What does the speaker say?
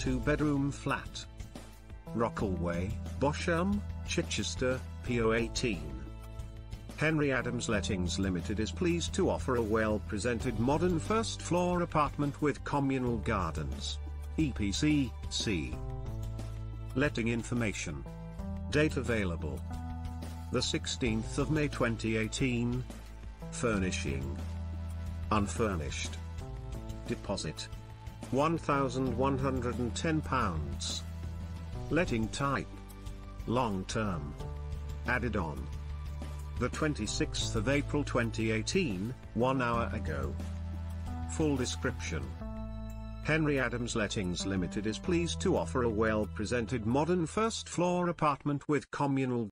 two-bedroom flat. Rockaway, Bosham, Chichester, PO18. Henry Adams Lettings Limited is pleased to offer a well-presented modern first-floor apartment with communal gardens. EPC, C. Letting information. Date available. The 16th of May 2018. Furnishing. Unfurnished. Deposit. £1,110. Letting type. Long term. Added on. The 26th of April 2018, one hour ago. Full description. Henry Adams Lettings Limited is pleased to offer a well-presented modern first-floor apartment with communal